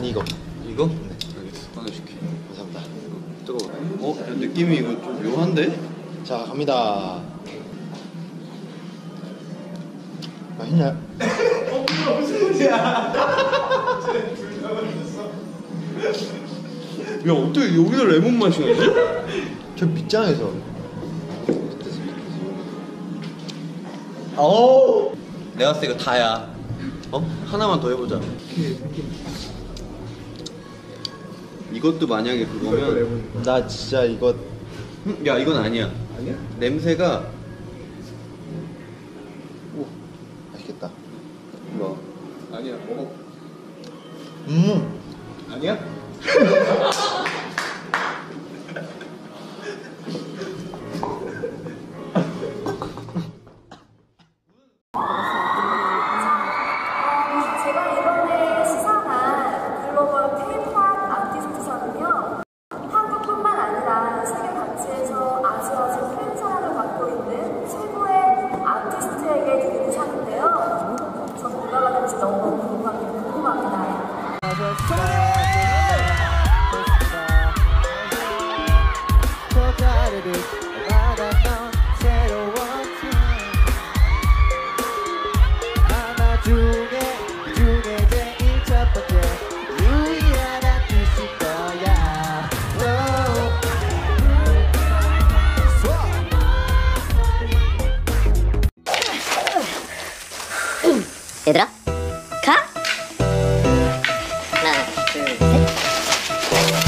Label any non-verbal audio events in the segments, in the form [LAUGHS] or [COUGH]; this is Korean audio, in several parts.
아니 이거 이거? 네. 알겠어. 꺼내줄게. 감사합니다 뜨거워. 어? 야, 느낌이 이거 좀 묘한데? 자 갑니다 맛있나요? 야, 어떻게 여기다 레몬 맛이 나지? 저 밑장에서 어. 내가 봤을 때 이거 다야. 어? 하나만 더 해보자. 이 것도 만약에 그거면 나 진짜 이거 음, 야 이건 아니야. 아니야? 냄새가 오 맛있겠다 뭐 아니야 먹어. 음 아니야? [LAUGHS] 얘들아 가. 하나 둘셋.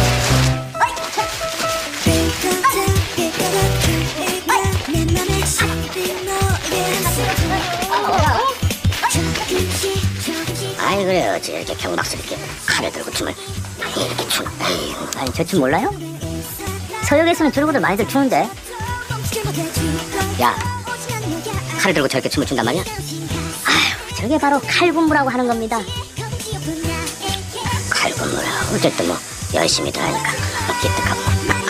아이 그래요. 저 이렇게 경박스럽게 칼을 들고 춤을 아니 이렇게 추. 아니, 아니 저 춤 몰라요? 서역에서는 저런 것들 많이들 추는데. 야 칼을 들고 저렇게 춤을 춘단 말이야? 저게 바로 칼군무라고 하는 겁니다. 칼군무라. 어쨌든 뭐 열심히들 하니까 기특하고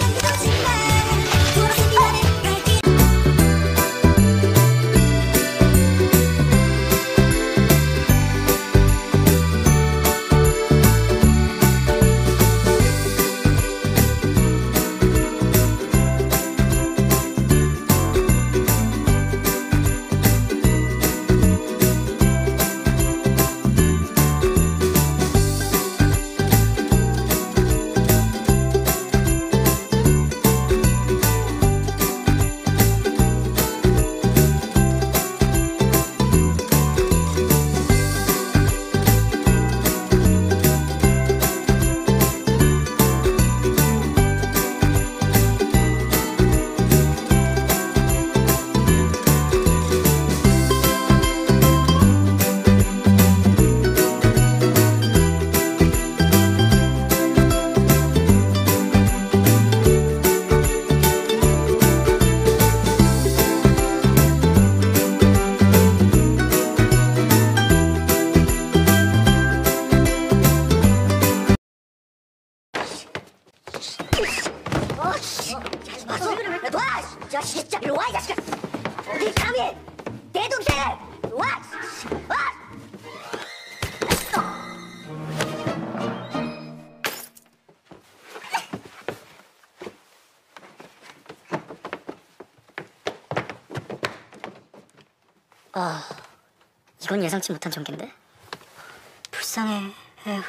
자식아. 어디 감히 내 동생을. 아, 이건 예상치 못한 전개인데. 불쌍해. 에휴.